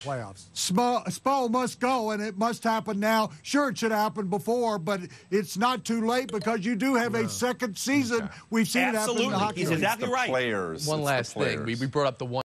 playoffs. Spo, Spo must go, and it must happen now. Sure, it should happen before, but it's not too late because you do have a second season. We've seen Absolutely. it happen in the hockey He's exactly right. Players. One It's last thing. We, we brought up the one.